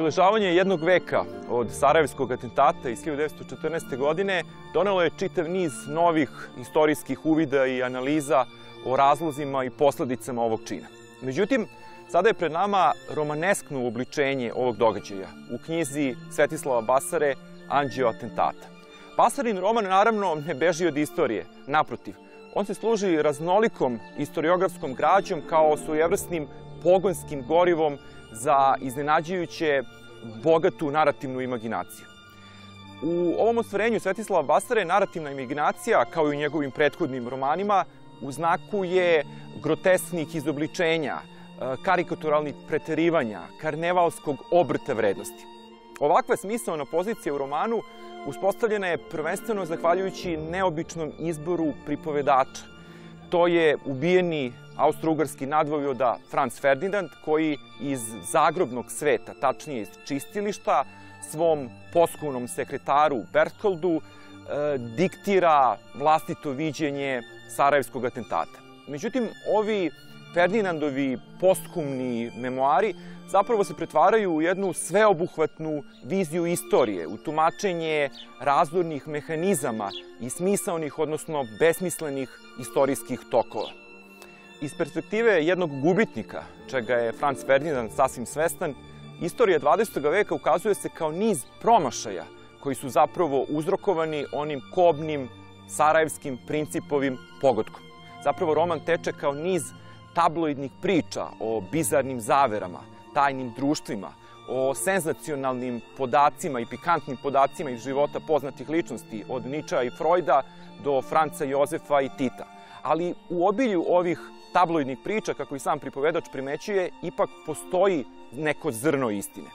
Obeležavanje jednog veka od Sarajevskog atentata iz 1914. godine donelo je čitav niz novih istorijskih uvida i analiza o razlozima i posledicama ovog čina. Međutim, sada je pred nama romaneskno obličenje ovog događaja u knjizi Svetislava Basare Anđeo atentata. Basarin roman naravno ne beži od istorije, naprotiv, on se služi raznolikom istoriografskom građom kao svojevrsnim pogonskim gorivom za iznenađujuće bogatu narativnu imaginaciju. U ovom ostvarenju Svetislava Basare narativna imaginacija, kao i u njegovim prethodnim romanima, u znaku je grotesnih izobličenja, e, karikaturalnih preterivanja, karnevalskog obrta vrednosti. Ovakva smisalna pozicija u romanu uspostavljena je prvenstveno zahvaljujući neobičnom izboru pripovedača. To je ubijeni austro-ugarski nadvojvoda Franz Ferdinand, koji iz zagrobnog sveta, tačnije iz čistilišta, svom poskovnom sekretaru Bertholdu e, diktira vlastito viđenje Sarajevskog atentata. Međutim, ovi Ferdinandovi postkumni memoari zapravo se pretvaraju u jednu sveobuhvatnu viziju istorije, u tumačenje razornih mehanizama i smisaonih, odnosno besmislenih istorijskih tokova. Iz perspektive jednog gubitnika, čega je Franz Ferdinand sasvim svestan, istorija 20. veka ukazuje se kao niz promašaja koji su zapravo uzrokovani onim kobnim sarajevskim principovim pogodkom. Zapravo roman teče kao niz tabloidnih priča o bizarnim zaverama, tajnim društvima, o senzacionalnim podacima i pikantnim podacima iz života poznatih ličnosti, od Niča i Freuda do Franca Jozefa i Tita. Ali u obilju ovih tabloidnih priča, kako i sam pripovedač primećuje, ipak postoji neko zrno istine.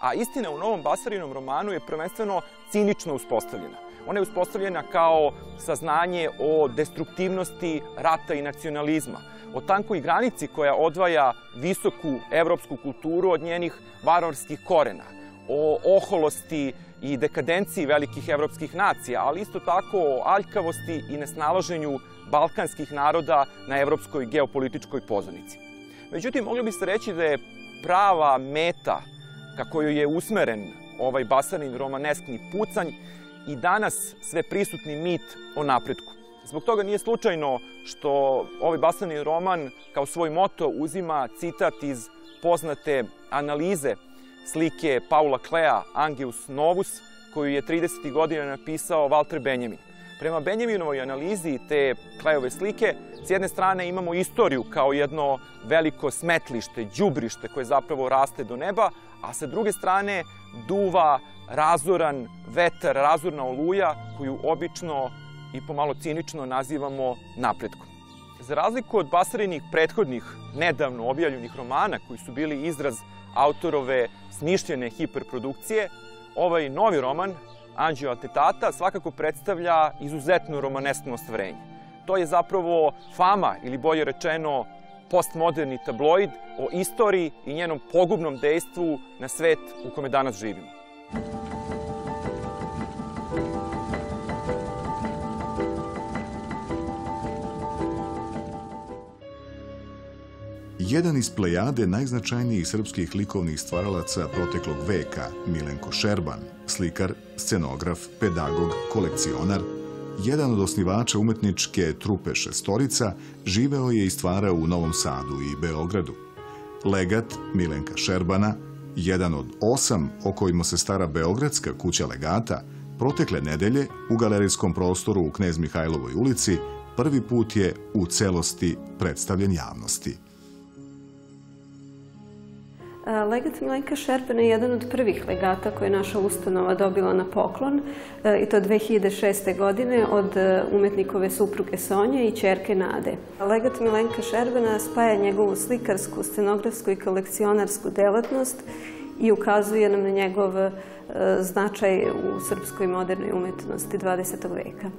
A istina u novom Basarinom romanu je prvenstveno cinično uspostavljena. Ona je uspostavljena kao saznanje o destruktivnosti rata i nacionalizma, o tankoj granici koja odvaja visoku evropsku kulturu od njenih varvarskih korena, o oholosti i dekadenciji velikih evropskih nacija, ali isto tako o aljkavosti i nesnalaženju balkanskih naroda na evropskoj geopolitičkoj pozornici. Međutim, mogli bi se reći da je prava meta ka kojoj je usmeren ovaj basanin romaneskni pucanj i danas sve prisutni mit o napretku. Zbog toga nije slučajno što ovaj basani roman kao svoj moto uzima citat iz poznate analize slike Paula Klea Angeus Novus, koju je 30. godina napisao Walter Benjamin. Prema Benjaminovoj analizi te Kleove slike, s jedne strane imamo istoriju kao jedno veliko smetlište, đubrište koje zapravo raste do neba, a sa druge strane duva razoran vetar, razorna oluja koju obično i pomalo cinično nazivamo napretkom. Za razliku od Basarinih prethodnih, nedavno objavljenih romana koji su bili izraz autorove smišljene hiperprodukcije, ovaj novi roman, Anđeo Atetata, svakako predstavlja izuzetno romaneskno ostvarenje. To je zapravo fama, ili bolje rečeno, postmoderni tabloid o istoriji i njenom pogubnom dejstvu na svet u kome danas živimo. Jedan iz plejade najznačajnijih srpskih likovnih stvaralaca proteklog veka, Milenko Šerban, slikar, scenograf, pedagog, kolekcionar, jedan od osnivača umetničke trupe Šestorica, živeo je i stvarao u Novom Sadu i Beogradu. Legat Milenka Šerbana, jedan od osam o kojima se stara Beogradska kuća legata, protekle nedelje u galerijskom prostoru u Knez Mihajlovoj ulici prvi put je u celosti predstavljen javnosti. Legat Milenka Šerpena je jedan od prvih legata koje je naša ustanova dobila na poklon i to 2006. godine od umetnikove supruge Sonje i čerke Nade. Legat Milenka Šerbena spaja njegovu slikarsku, scenografsku i kolekcionarsku delatnost i ukazuje nam na njegov značaj u srpskoj modernoj umetnosti 20. veka.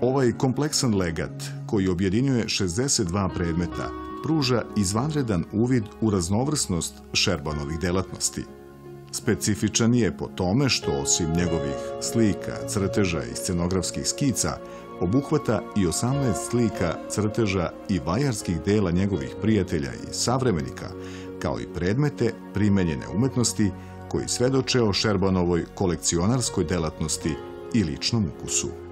Ovaj kompleksan legat, koji objedinjuje 62 predmeta, pruža izvanredan uvid u raznovrsnost Šerbanovih delatnosti. Specifičan je po tome što osim njegovih slika, crteža i scenografskih skica, obuhvata i 18 slika, crteža i vajarskih dela njegovih prijatelja i savremenika, kao i predmete primenjene umetnosti koji svedoče o Šerbanovoj kolekcionarskoj delatnosti i ličnom ukusu.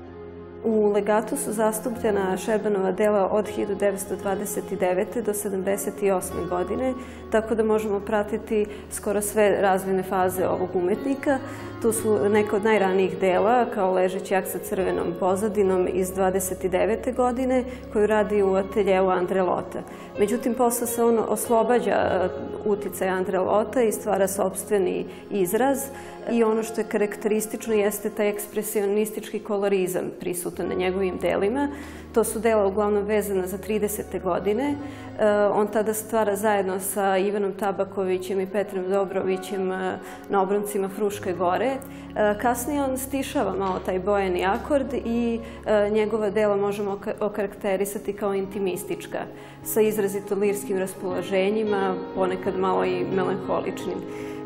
U legatu su zastupljena Šerbanova dela od 1929. do 78. godine, tako da možemo pratiti skoro sve razvojne faze ovog umetnika. Tu su neka od najranijih dela, kao ležeći jak sa crvenom pozadinom iz 29. godine, koju radi u ateljevu Andre Lota. Međutim, posle se on oslobađa e, uticaj Andre Lota i stvara sobstveni izraz i ono što je karakteristično jeste taj ekspresionistički kolorizam prisutan na njegovim delima. To su dela uglavnom vezana za 30. godine. E, on tada stvara zajedno sa Ivanom Tabakovićem i Petrem Dobrovićem e, na obroncima Fruške gore. E, kasnije on stišava malo taj bojeni akord i njegova dela možemo okarakterisati kao intimistička, sa izrazito lirskim raspoloženjima, ponekad malo i melankoličnim.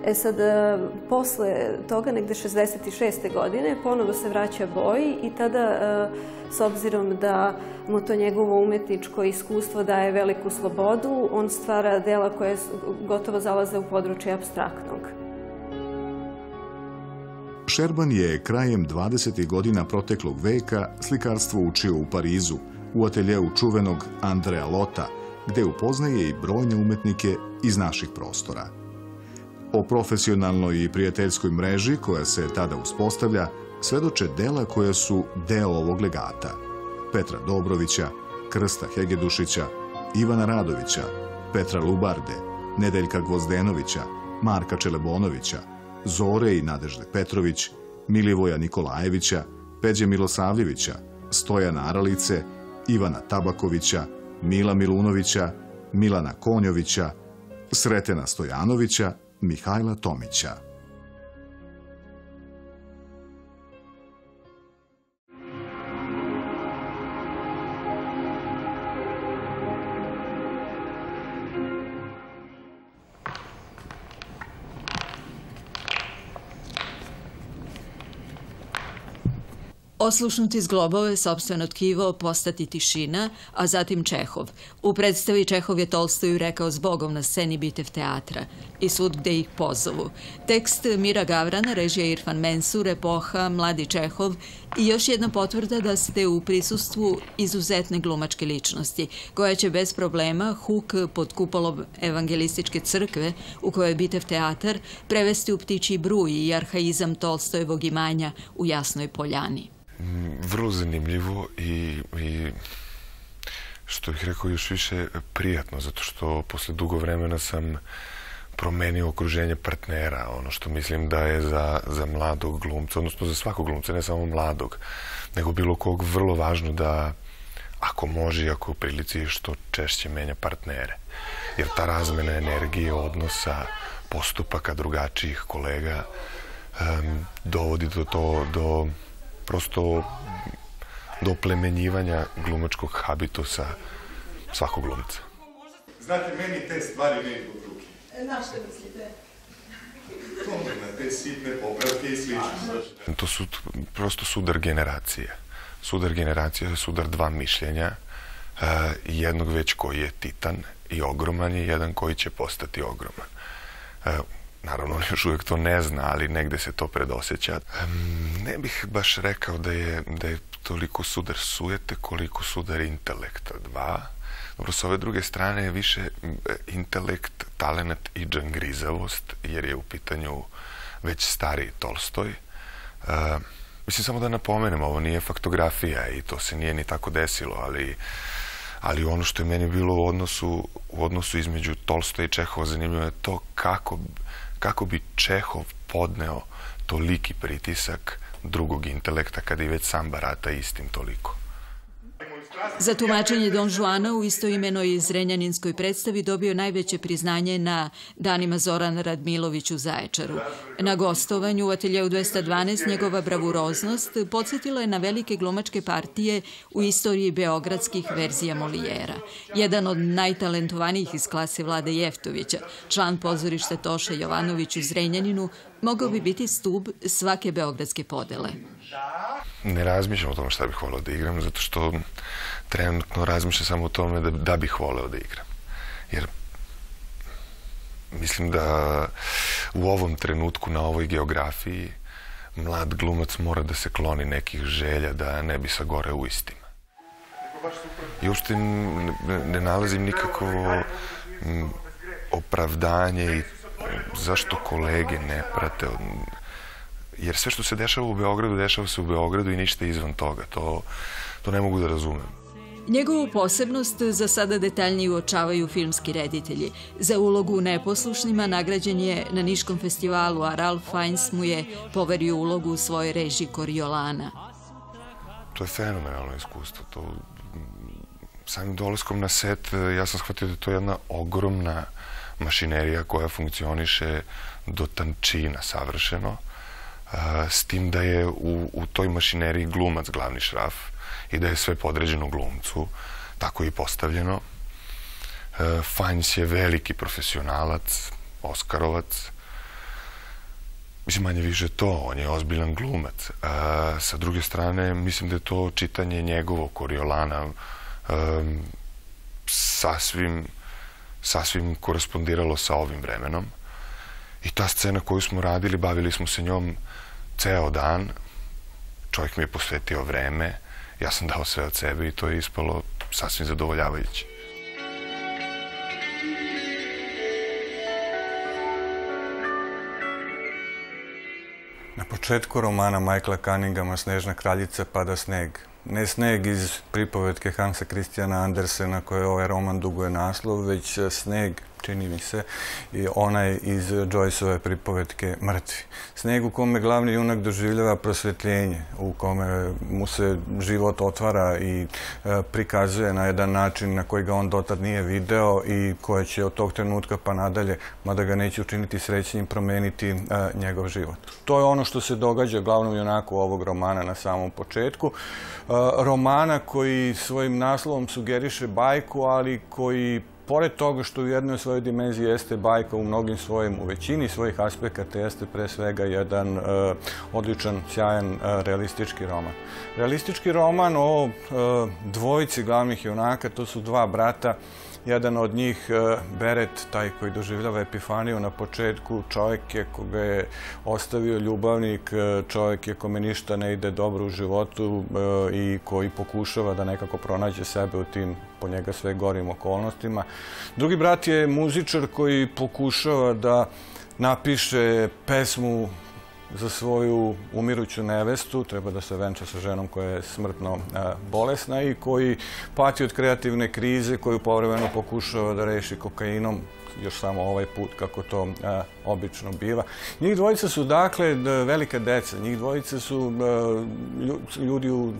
E sad, e, posle toga, negde 66. godine, ponovo se vraća Boji i tada, e, s obzirom da mu to njegovo umetničko iskustvo daje veliku slobodu, on stvara dela koje gotovo zalaze u područje abstraktnog. Šerban je krajem 20. godina proteklog veka slikarstvo učio u Parizu, u ateljeu čuvenog Andrea Lota, gde upoznaje i brojne umetnike iz naših prostora. O profesionalnoj i prijateljskoj mreži koja se tada uspostavlja svedoče dela koja su deo ovog legata. Petra Dobrovića, Krsta Hegedušića, Ivana Radovića, Petra Lubarde, Nedeljka Gvozdenovića, Marka Čelebonovića, Zore i Nadežde Petrović, Milivoja Nikolajevića, Peđe Milosavljevića, Stojana Aralice, Ivana Tabakovića, Mila Milunovića, Milana Konjovića, Sretena Stojanovića Mihajla Tomića. Oslušnuti zglobove, sobstveno tkivo, postati tišina, a zatim Čehov. U predstavi Čehov je Tolstoju rekao zbogom na sceni Bitev teatra i sud gde ih pozovu. Tekst Mira Gavrana, režija Irfan Mensur, epoha, Mladi Čehov i još jedna potvrda da ste u prisustvu izuzetne glumačke ličnosti, koja će bez problema huk pod kupolom evangelističke crkve, u kojoj je Bitev teatar, prevesti u ptiči bruj i arhaizam Tolstojevog imanja u Jasnoj Poljani vrlo zanimljivo i, i što bih rekao još više prijatno, zato što posle dugo vremena sam promenio okruženje partnera, ono što mislim da je za, za mladog glumca, odnosno za svakog glumca, ne samo mladog, nego bilo kog vrlo važno da ako može i ako u prilici što češće menja partnere. Jer ta razmena energije, odnosa, postupaka drugačijih kolega um, dovodi do to, do prosto do plemenjivanja glumačkog habitusa svakog glumca. Znate, meni te stvari ne idu od ruke. E, na što mislite? To na te sitne popravke i slično. To su prosto sudar generacije. Sudar generacije je sudar dva mišljenja. Uh, jednog već koji je titan i ogroman i jedan koji će postati ogroman. Naravno, on još uvijek to ne zna, ali negde se to predosjeća. Ne bih baš rekao da je, da je toliko sudar sujete koliko sudar intelekta. Dva. Dobro, s ove druge strane je više intelekt, talenat i džangrizavost, jer je u pitanju već stari Tolstoj. Uh, mislim samo da napomenem, ovo nije faktografija i to se nije ni tako desilo, ali ali ono što je meni bilo u odnosu, u odnosu između Tolstoja i Čehova zanimljivo je to kako kako bi Čehov podneo toliki pritisak drugog intelekta kada i već sam barata istim toliko. Za tumačenje Don Juana u istoimenoj zrenjaninskoj predstavi dobio najveće priznanje na danima Zoran Radmilović u Zaječaru. Na gostovanju u ateljeu 212 njegova bravuroznost podsjetila je na velike glumačke partije u istoriji beogradskih verzija Molijera. Jedan od najtalentovanijih iz klase Vlade Jeftovića, član pozorišta Toša Jovanović u Zrenjaninu, mogao bi biti stub svake beogradske podele. Ne razmišljam o tome šta bih volao da igram, zato što trenutno razmišljam samo o tome da, da bih voleo da igram. Jer mislim da u ovom trenutku na ovoj geografiji mlad glumac mora da se kloni nekih želja da ne bi sagore u istima. I uopšte ne, ne nalazim nikakvo m, opravdanje i zašto kolege ne prate. Jer sve što se dešava u Beogradu, dešava se u Beogradu i ništa izvan toga. To, to ne mogu da razumem. Njegovu posebnost za sada detaljnije uočavaju filmski reditelji. Za ulogu u Neposlušnima nagrađen je na Niškom festivalu, a Ralph Fiennes mu je poverio ulogu u svojoj režiji Koriolana. To je fenomenalno iskustvo. To, samim dolaskom na set ja sam shvatio da je to jedna ogromna mašinerija koja funkcioniše do tančina savršeno, s tim da je u, u toj mašineriji glumac glavni šraf, i da je sve podređeno glumcu, tako i postavljeno. E, Fanjs je veliki profesionalac, Oskarovac, Mislim, manje više to, on je ozbiljan glumac. E, sa druge strane, mislim da je to čitanje njegovog Koriolana e, sasvim, sasvim korespondiralo sa ovim vremenom. I ta scena koju smo radili, bavili smo se njom ceo dan. Čovjek mi je posvetio vreme ja sam dao sve od sebe i to je ispalo sasvim zadovoljavajuće. Na početku romana Michaela Cunninghama Snežna kraljica pada sneg. Ne sneg iz pripovetke Hansa Kristijana Andersena koje ovaj roman duguje naslov, već sneg čini mi se, i onaj iz Joyceove pripovetke Mrtvi. Sneg u kome glavni junak doživljava prosvetljenje, u kome mu se život otvara i e, prikazuje na jedan način na koji ga on dotad nije video i koje će od tog trenutka pa nadalje, mada ga neće učiniti srećnim, promeniti e, njegov život. To je ono što se događa glavnom junaku ovog romana na samom početku. E, romana koji svojim naslovom sugeriše bajku, ali koji pored toga što u jednoj svojoj dimenziji jeste bajka u mnogim svojim, u većini svojih aspekata jeste pre svega jedan uh, odličan, sjajan uh, realistički roman. Realistički roman o uh, dvojici glavnih junaka, to su dva brata, Jedan od njih, Beret, taj koji doživljava Epifaniju na početku, čovjek je koga je ostavio ljubavnik, čovjek je kome ništa ne ide dobro u životu i koji pokušava da nekako pronađe sebe u tim po njega sve gorim okolnostima. Drugi brat je muzičar koji pokušava da napiše pesmu za svoju umiruću nevestu, treba da se venča sa ženom koja je smrtno bolesna i koji pati od kreativne krize koju povremeno pokušava da reši kokainom, još samo ovaj put kako to a, obično biva. Njih dvojica su dakle velika deca, njih dvojica su a, ljudi u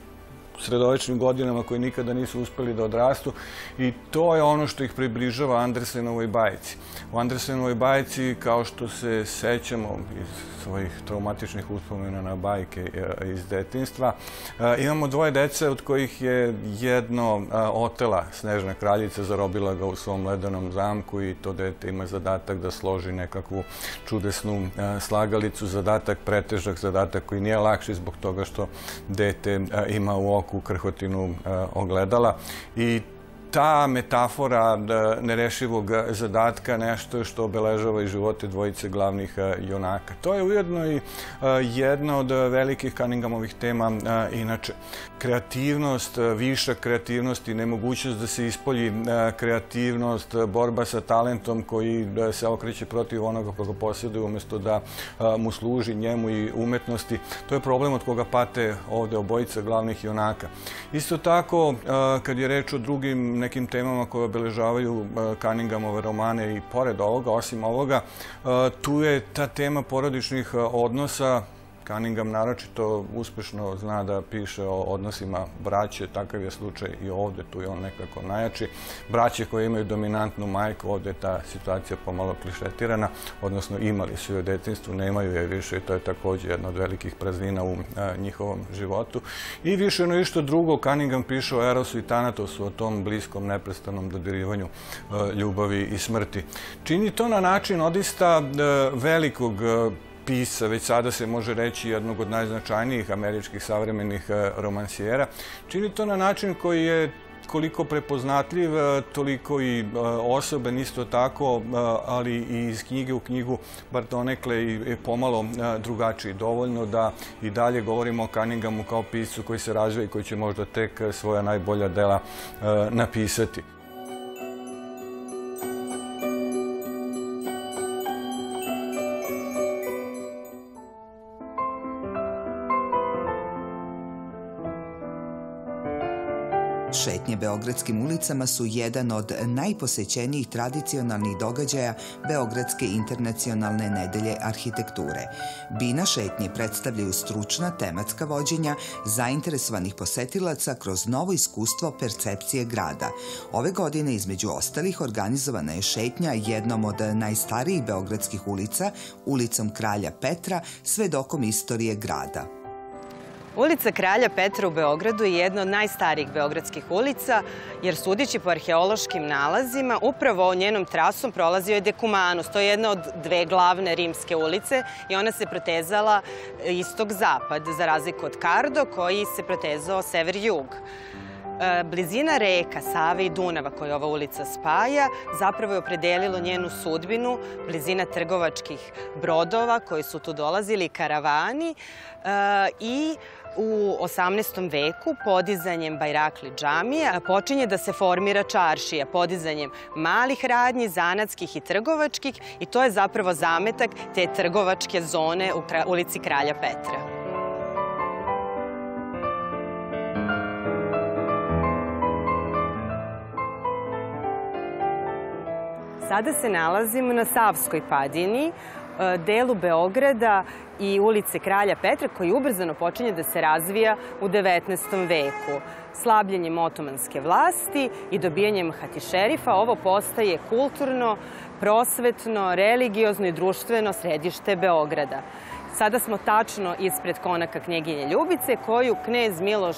sredovečnim godinama koji nikada nisu uspeli da odrastu i to je ono što ih približava Andersenovoj bajici. U Andersenovoj bajici, kao što se sećamo iz svojih traumatičnih uspomena na bajke e, iz detinstva, e, imamo dvoje dece od kojih je jedno e, otela Snežna kraljica, zarobila ga u svom ledenom zamku i to dete ima zadatak da složi nekakvu čudesnu slagalicu, zadatak pretežak, zadatak koji nije lakši zbog toga što dete ima u oku krhotinu ogledala i ta metafora nerešivog zadatka nešto što obeležava i živote dvojice glavnih e, junaka. To je ujedno i e, jedna od velikih Cunninghamovih tema e, inače. Kreativnost, viša kreativnost i nemogućnost da se ispolji kreativnost, borba sa talentom koji se okreće protiv onoga koga posjeduje umesto da mu služi njemu i umetnosti. To je problem od koga pate ovde obojica glavnih junaka. Isto tako, kad je reč o drugim nekim temama koje obeležavaju e, Cunninghamove romane i pored ovoga, osim ovoga, e, tu je ta tema porodičnih e, odnosa Cunningham naročito uspešno zna da piše o odnosima braće, takav je slučaj i ovde, tu je on nekako najjači. Braće koje imaju dominantnu majku, ovde je ta situacija pomalo klišetirana, odnosno imali su je u detinstvu, nemaju je više i to je takođe jedna od velikih praznina u a, njihovom životu. I više no išto drugo, Cunningham piše o Erosu i Tanatosu, o tom bliskom, neprestanom dodirivanju a, ljubavi i smrti. Čini to na način odista a, velikog pisa, već sada se može reći jednog od najznačajnijih američkih savremenih e, romansijera, čini to na način koji je koliko prepoznatljiv, e, toliko i e, osoben isto tako, ali i iz knjige u knjigu, bar donekle i pomalo drugačiji. Dovoljno da i dalje govorimo o Cunninghamu kao piscu koji se razvija i koji će možda tek svoja najbolja dela napisati. Šetnje Beogradskim ulicama su jedan od najposećenijih tradicionalnih događaja Beogradske internacionalne nedelje arhitekture. Bina šetnje predstavljaju stručna tematska vođenja zainteresovanih posetilaca kroz novo iskustvo percepcije grada. Ove godine, između ostalih, organizovana je šetnja jednom od najstarijih beogradskih ulica, ulicom Kralja Petra, svedokom istorije grada. Ulica Kralja Petra u Beogradu je jedna od najstarijih beogradskih ulica, jer sudići po arheološkim nalazima, upravo njenom trasom prolazio je Dekumanus. To je jedna od dve glavne rimske ulice i ona se protezala istog-zapad, za razliku od Kardo, koji se protezao sever-jug. E, blizina reka Save i Dunava koje ova ulica spaja zapravo je opredelilo njenu sudbinu, blizina trgovačkih brodova koji su tu dolazili, karavani e, i u 18. veku podizanjem Bajrakli džamije počinje da se formira čaršija, podizanjem malih radnji, zanatskih i trgovačkih i to je zapravo zametak te trgovačke zone u ulici Kralja Petra. Sada se nalazimo na Savskoj padini, e, delu Beograda i ulice Kralja Petra koji ubrzano počinje da se razvija u 19. veku. Slabljenjem otomanske vlasti i dobijanjem hatišerifa ovo postaje kulturno, prosvetno, religiozno i društveno središte Beograda. Sada smo tačno ispred konaka knjeginje Ljubice koju knez Miloš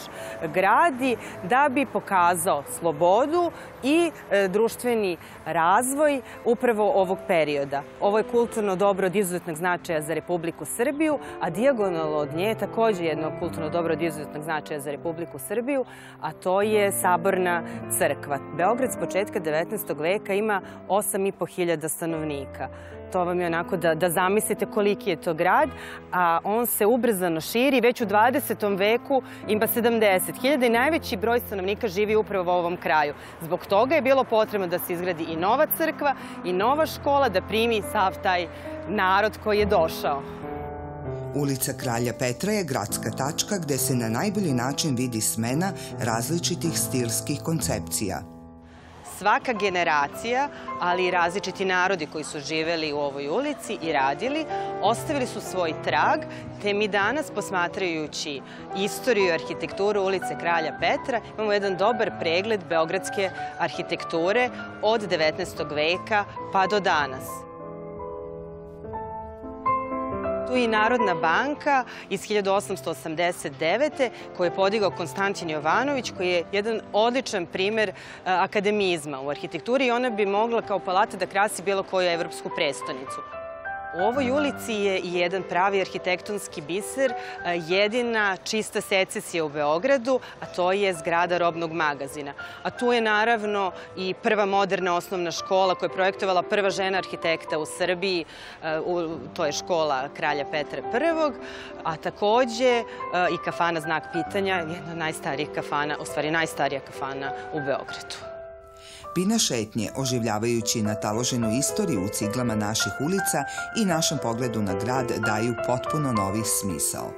gradi da bi pokazao slobodu i e, društveni razvoj upravo ovog perioda. Ovo je kulturno dobro od izuzetnog značaja za Republiku Srbiju, a dijagonalno od nje je takođe jedno kulturno dobro od izuzetnog značaja za Republiku Srbiju, a to je Saborna crkva. Beograd s početka 19. veka ima 8.500 stanovnika. To vam je onako da, da zamislite koliki je to grad, a on se ubrzano širi. Već u 20. veku ima 70.000 i najveći broj stanovnika živi upravo u ovom kraju. Zbog toga je bilo potrebno da se izgradi i nova crkva i nova škola da primi sav taj narod koji je došao. Ulica Kralja Petra je gradska tačka gde se na najbolji način vidi smena različitih stilskih koncepcija svaka generacija, ali i različiti narodi koji su živeli u ovoj ulici i radili, ostavili su svoj trag, te mi danas, posmatrajući istoriju i arhitekturu ulice Kralja Petra, imamo jedan dobar pregled beogradske arhitekture od 19. veka pa do danas. Tu je i Narodna banka iz 1889. koju je podigao Konstantin Jovanović, koji je jedan odličan primer akademizma u arhitekturi i ona bi mogla kao palata da krasi bilo koju evropsku prestonicu. U ovoj ulici je jedan pravi arhitektonski biser, jedina čista secesija u Beogradu, a to je zgrada robnog magazina. A tu je naravno i prva moderna osnovna škola koja je projektovala prva žena arhitekta u Srbiji, to je škola kralja Petra I, a takođe i kafana Znak pitanja, jedna od najstarijih kafana, u stvari najstarija kafana u Beogradu. Bina šetnje, oživljavajući nataloženu istoriju u ciglama naših ulica i našem pogledu na grad daju potpuno novi smisao.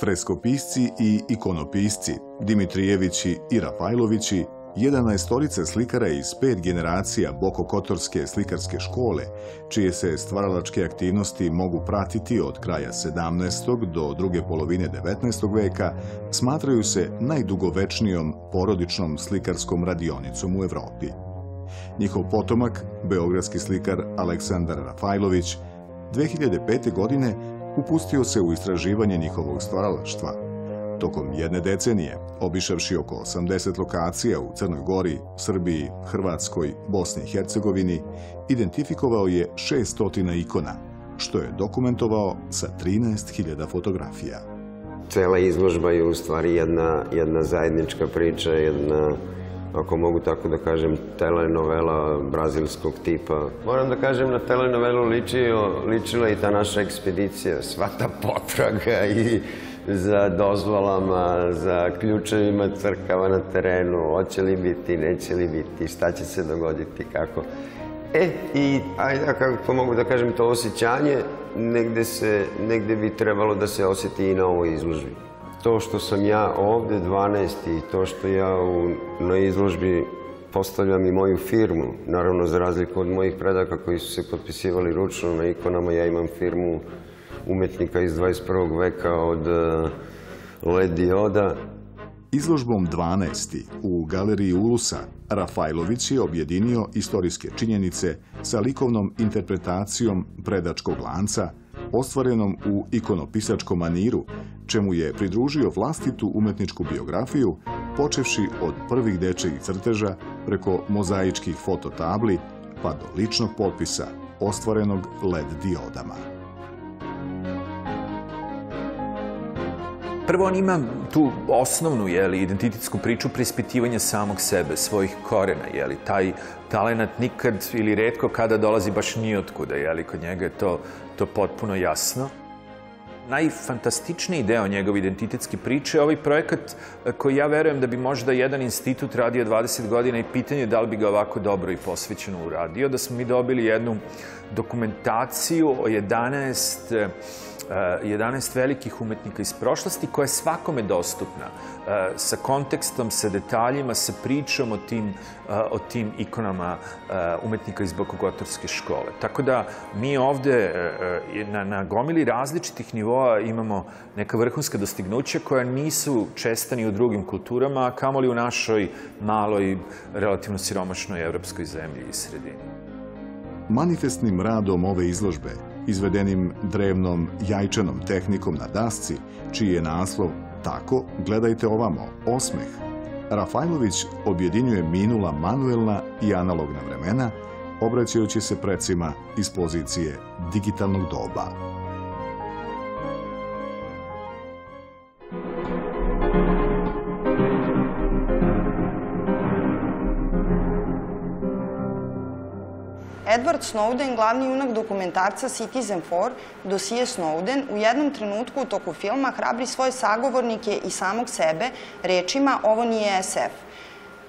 Freskopisci i ikonopisci, Dimitrijevići i Rafajlovići Jedan storice slikara iz pet generacija Bokokotorske slikarske škole, čije se stvaralačke aktivnosti mogu pratiti od kraja 17. do druge polovine 19. veka, smatraju se najdugovečnijom porodičnom slikarskom radionicom u Evropi. Njihov potomak, beogradski slikar Aleksandar Rafajlović, 2005. godine upustio se u istraživanje njihovog stvaralaštva – Tokom jedne decenije, obišavši oko 80 lokacija u Crnoj Gori, Srbiji, Hrvatskoj, Bosni i Hercegovini, identifikovao je 600 ikona, što je dokumentovao sa 13.000 fotografija. Cela izložba je u stvari jedna, jedna zajednička priča, jedna, ako mogu tako da kažem, telenovela brazilskog tipa. Moram da kažem, na telenovelu ličio, ličila i ta naša ekspedicija, sva ta potraga i za dozvolama, za ključevima crkava na terenu, hoće li biti, neće li biti, šta će se dogoditi, kako. E, i, ajde, kako mogu da kažem, to osjećanje negde, se, negde bi trebalo da se osjeti i na ovoj izložbi. To što sam ja ovde 12. i to što ja u, na izložbi postavljam i moju firmu, naravno za razliku od mojih predaka koji su se potpisivali ručno na ikonama, ja imam firmu umetnika iz 21. veka od uh, LED dioda. Izložbom 12. u galeriji Ulusa Rafajlović je objedinio istorijske činjenice sa likovnom interpretacijom predačkog lanca ostvarenom u ikonopisačkom maniru, čemu je pridružio vlastitu umetničku biografiju, počevši od prvih dečjih crteža preko mozaičkih fototabli pa do ličnog potpisa ostvarenog LED diodama. Prvo on ima tu osnovnu jeli, identitetsku priču prispitivanja samog sebe, svojih korena. Jeli. Taj talenat nikad ili redko kada dolazi baš nijotkuda. Jeli. Kod njega je to, to potpuno jasno. Najfantastičniji deo njegove identitetske priče je ovaj projekat koji ja verujem da bi možda jedan institut radio 20 godina i pitanje da li bi ga ovako dobro i posvećeno uradio. Da smo mi dobili jednu dokumentaciju o 11 11 velikih umetnika iz prošlosti koja je svakome dostupna e, sa kontekstom, sa detaljima, sa pričom o tim, e, o tim ikonama umetnika iz Bokogotorske škole. Tako da mi ovde na, na gomili različitih nivoa imamo neka vrhunska dostignuća koja nisu česta ni u drugim kulturama, a kamoli u našoj maloj, relativno siromašnoj evropskoj zemlji i sredini. Manifestnim radom ove izložbe izvedenim drevnom jajčanom tehnikom na dasci, čiji je naslov Tako, gledajte ovamo, osmeh. Rafajlović objedinjuje minula manuelna i analogna vremena, obraćajući se precima iz pozicije digitalnog doba. Edward Snowden, glavni junak dokumentarca Citizen 4, dosije Snowden, u jednom trenutku u toku filma hrabri svoje sagovornike i samog sebe rečima ovo nije SF.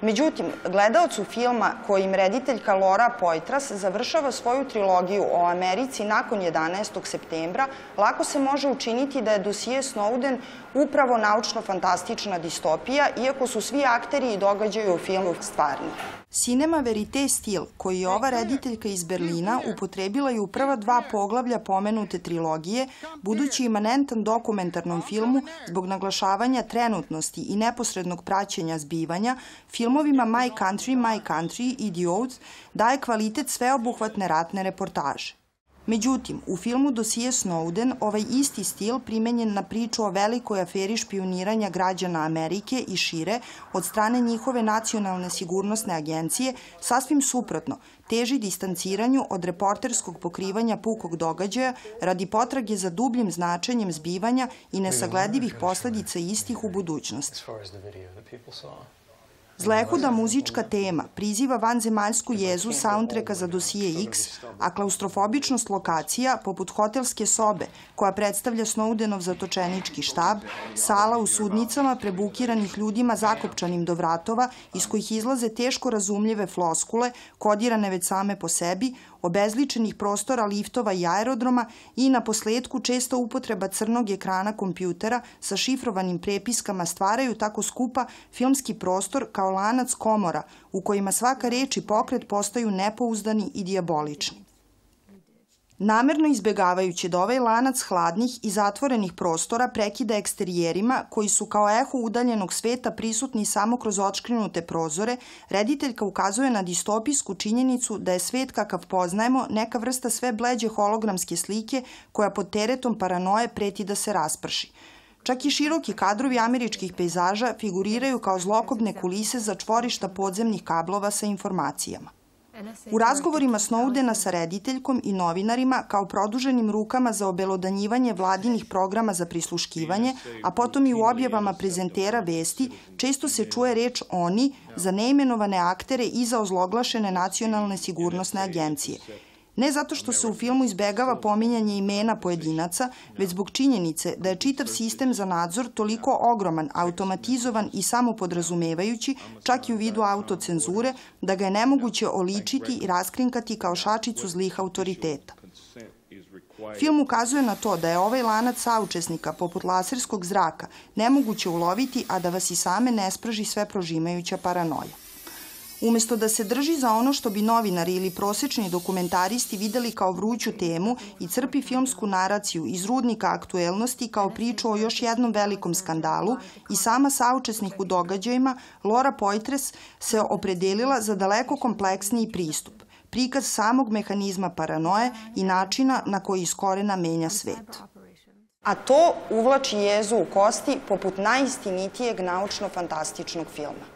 Međutim, gledaocu filma kojim rediteljka Laura Poitras završava svoju trilogiju o Americi nakon 11. septembra, lako se može učiniti da je dosije Snowden upravo naučno-fantastična distopija, iako su svi akteri i događaju u filmu stvarni. Cinema Verite stil, koji je ova rediteljka iz Berlina upotrebila i u prva dva poglavlja pomenute trilogije, budući imanentan dokumentarnom filmu zbog naglašavanja trenutnosti i neposrednog praćenja zbivanja, filmovima My Country, My Country i The daje kvalitet sveobuhvatne ratne reportaže. Međutim, u filmu Dosije Snowden ovaj isti stil primenjen na priču o velikoj aferi špioniranja građana Amerike i šire od strane njihove nacionalne sigurnosne agencije sasvim suprotno, teži distanciranju od reporterskog pokrivanja pukog događaja radi potrage za dubljim značenjem zbivanja i nesagledivih posledica istih u budućnosti. Zlehuda muzička tema priziva vanzemaljsku jezu soundtracka za dosije X, a klaustrofobičnost lokacija, poput hotelske sobe, koja predstavlja Snowdenov zatočenički štab, sala u sudnicama prebukiranih ljudima zakopčanim do vratova, iz kojih izlaze teško razumljive floskule, kodirane već same po sebi, obezličenih prostora liftova i aerodroma i na posledku česta upotreba crnog ekrana kompjutera sa šifrovanim prepiskama stvaraju tako skupa filmski prostor kao lanac komora u kojima svaka reč i pokret postaju nepouzdani i diabolični. Namerno izbegavajući da ovaj lanac hladnih i zatvorenih prostora prekida eksterijerima koji su kao eho udaljenog sveta prisutni samo kroz očkrinute prozore, rediteljka ukazuje na distopijsku činjenicu da je svet kakav poznajemo neka vrsta sve bleđe hologramske slike koja pod teretom paranoje preti da se rasprši. Čak i široki kadrovi američkih pejzaža figuriraju kao zlokobne kulise za čvorišta podzemnih kablova sa informacijama. U razgovorima Snowdena sa rediteljkom i novinarima kao produženim rukama za obelodanjivanje vladinih programa za prisluškivanje, a potom i u objavama prezentera vesti, često se čuje reč oni za neimenovane aktere i za ozloglašene nacionalne sigurnosne agencije – Ne zato što se u filmu izbegava pominjanje imena pojedinaca, već zbog činjenice da je čitav sistem za nadzor toliko ogroman, automatizovan i samopodrazumevajući, čak i u vidu autocenzure, da ga je nemoguće oličiti i raskrinkati kao šačicu zlih autoriteta. Film ukazuje na to da je ovaj lanac saučesnika, poput laserskog zraka, nemoguće uloviti, a da vas i same ne spraži sve prožimajuća paranoja. Umesto da se drži za ono što bi novinari ili prosečni dokumentaristi videli kao vruću temu i crpi filmsku naraciju iz rudnika aktuelnosti kao priču o još jednom velikom skandalu i sama saučesnik u događajima, Laura Poitres se opredelila za daleko kompleksniji pristup prikaz samog mehanizma paranoje i načina na koji iz korena menja svet. A to uvlači jezu u kosti poput najistinitijeg naučno-fantastičnog filma.